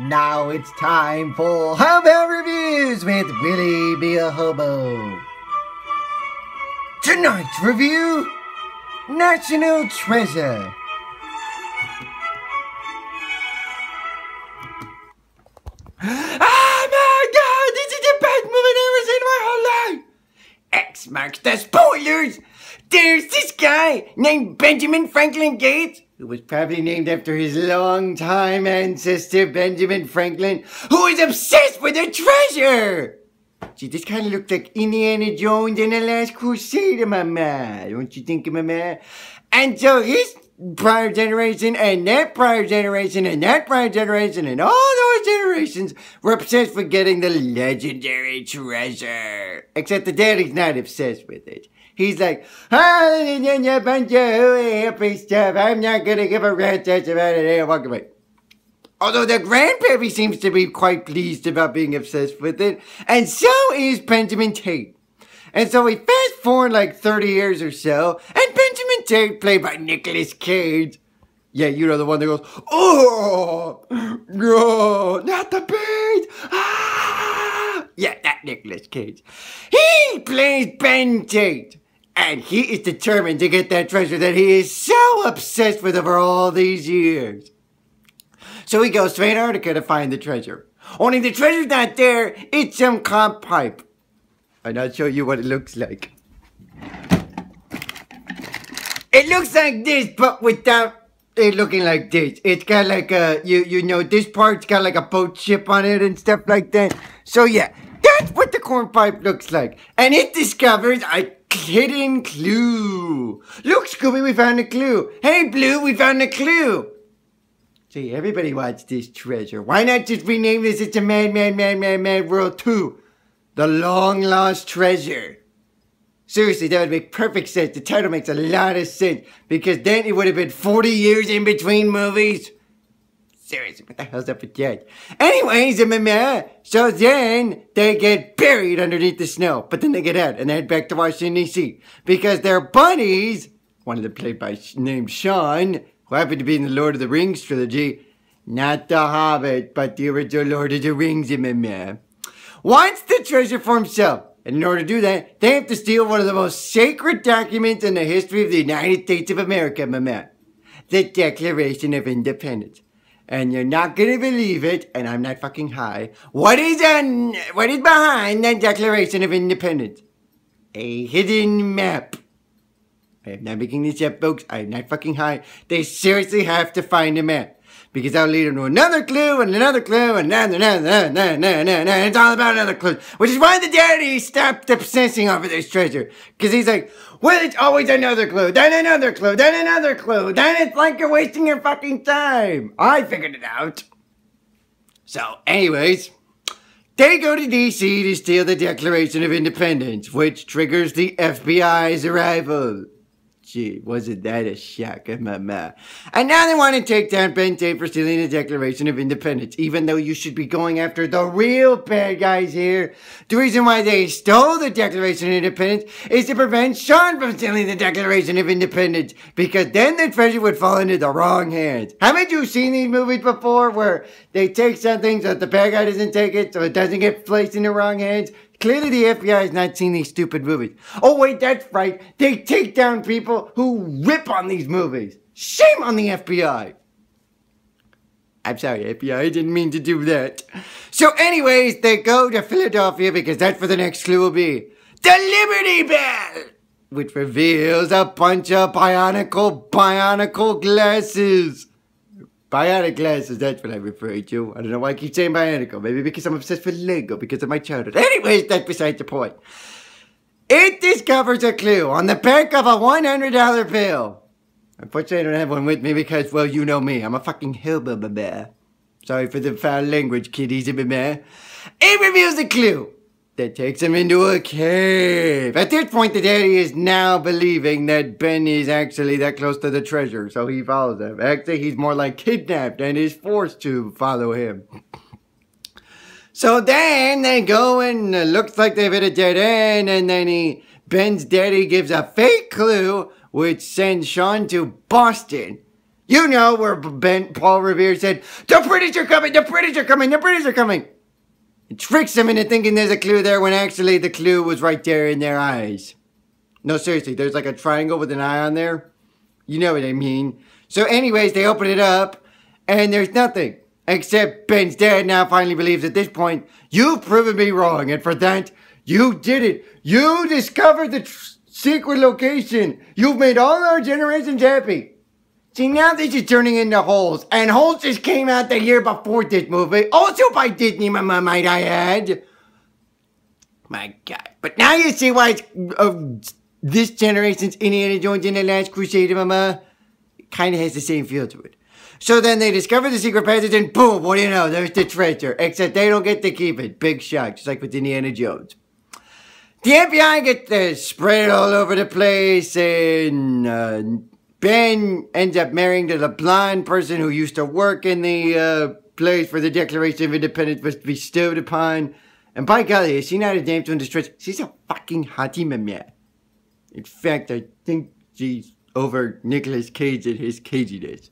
Now it's time for Hobo Reviews with Willie B.A. Hobo. Tonight's review National Treasure. Oh my god, this is the best movie I've ever seen in my whole life! X marks the spoilers! There's this guy named Benjamin Franklin Gates, Who was probably named after his longtime ancestor Benjamin Franklin, who is obsessed with a treasure! Gee, this kind of looks like Indiana Jones and the Last Crusader, my man. Don't you think, my man? And so his prior generation and that prior generation and that prior generation and all those generations were obsessed with getting the legendary treasure. Except the daddy's not obsessed with it. He's like, a bunch of hooey hippie stuff. I'm not gonna give a rat's ass about it. Hey, walk away. Although the grandpappy seems to be quite pleased about being obsessed with it, and so is Benjamin Tate. And so we fast forward like 30 years or so, and Benjamin Tate, played by Nicolas Cage, yeah, you know the one that goes, oh, no, not the beat, ah, yeah, that Nicolas Cage. He plays Ben Tate, and he is determined to get that treasure that he is so obsessed with over all these years. So he goes to Antarctica to find the treasure. Only the treasure's not there, it's some comp pipe. And I'll show you what it looks like. It looks like this, but without it looking like this. It's got like a, you, you know, this part's got like a boat ship on it and stuff like that. So yeah, that's what the corn pipe looks like. And it discovers a hidden clue. Look, Scooby, we found a clue. Hey, Blue, we found a clue. See, everybody wants this treasure. Why not just rename this? It's a Mad, Mad, Mad, Mad, Mad World 2. The Long Lost Treasure. Seriously, that would make perfect sense. The title makes a lot of sense because then it would have been 40 years in between movies. Seriously, what the hell's up with that? Anyways, so then they get buried underneath the snow, but then they get out and they head back to Washington, D.C. because their buddies, one of them played by named Sean, who happened to be in the Lord of the Rings trilogy, not the Hobbit, but the original Lord of the Rings, uh, wants the treasure for himself. And in order to do that, they have to steal one of the most sacred documents in the history of the United States of America, my man. The Declaration of Independence. And you're not gonna believe it, and I'm not fucking high. What is on, what is behind the Declaration of Independence? A hidden map. I am not making this up, folks. I am not fucking high. They seriously have to find a map. Because that'll lead them to another clue and another clue and another, another, another, another, another, it's all about another clue. Which is why the daddy stopped obsessing over this treasure. Because he's like, well, it's always another clue, then another clue, then another clue, then it's like you're wasting your fucking time. I figured it out. So, anyways, they go to DC to steal the Declaration of Independence, which triggers the FBI's arrival. Gee, wasn't that a shock? And now they want to take down Ben Tate for stealing the Declaration of Independence, even though you should be going after the real bad guys here. The reason why they stole the Declaration of Independence is to prevent Sean from stealing the Declaration of Independence, because then the treasure would fall into the wrong hands. Haven't you seen these movies before where they take something so that the bad guy doesn't take it, so it doesn't get placed in the wrong hands? Clearly, the FBI has not seen these stupid movies. Oh, wait, that's right. They take down people who rip on these movies. Shame on the FBI. I'm sorry, FBI, I didn't mean to do that. So, anyways, they go to Philadelphia because that's where the next clue will be. The Liberty Bell! Which reveals a bunch of bionicle, bionicle glasses. Bionic glasses, that's what I refer to. I don't know why I keep saying bionicle. Maybe because I'm obsessed with Lego because of my childhood. Anyways, that's beside the point. It discovers a clue on the back of a $100 bill. Unfortunately, I don't have one with me because, well, you know me. I'm a fucking hillbilly. bear. Sorry for the foul language, kiddies. It reveals the clue that takes him into a cave. At this point, the daddy is now believing that Ben is actually that close to the treasure, so he follows him. Actually, he's more like kidnapped and is forced to follow him. So then they go and it looks like they've hit a dead end, and then he Ben's daddy gives a fake clue, which sends Sean to Boston You know where Ben Paul Revere said, "The British are coming! The British are coming! The British are coming!" It tricks them into thinking there's a clue there when actually the clue was right there in their eyes. No, seriously, there's like a triangle with an eye on there. You know what I mean. So, anyways, they open it up, and there's nothing. Except Ben's dad now finally believes at this point, you've proven me wrong, and for that, you did it. You discovered the secret location. You've made all our generations happy. See, now this is turning into Holes, and Holes just came out the year before this movie, also by Disney, might I add. My God. But now you see why it's uh, this generation's Indiana Jones and the Last Crusade, Mama. Kind of has the same feel to it. So then they discover the secret passage, and boom, what do you know? There's the treasure. Except they don't get to keep it. Big shock, just like with Indiana Jones. The FBI gets to spread all over the place, and uh, Ben ends up marrying to the blonde person who used to work in the uh, place where the Declaration of Independence was bestowed upon. And by golly, is she not a damsel in distress? She's a fucking hottie mama. In fact, I think she's over Nicolas Cage and his caginess.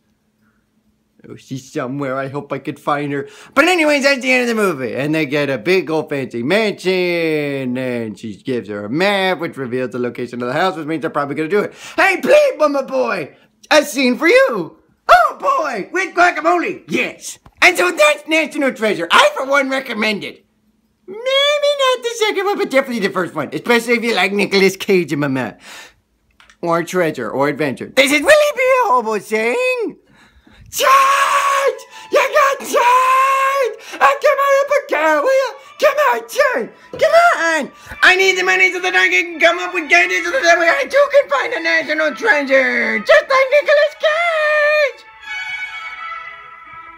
Oh, she's somewhere. I hope I could find her. But anyways, that's the end of the movie. And they get a big old fancy mansion. And she gives her a map, which reveals the location of the house, which means they're probably to do it. Hey, please, mama boy. A scene for you. Oh, boy. With guacamole. Yes. And so that's National Treasure. I, for one, recommend it. Maybe not the second one, but definitely the first one. Especially if you like Nicolas Cage and mama. Or treasure, or adventure. This is Willie B. Hobo saying... Charge! You got charge! Uh, come on up a car, will you? Come on, charge! Come on! I need the money so that I can come up with candy so that way I too can find a national treasure! Just like Nicolas Cage!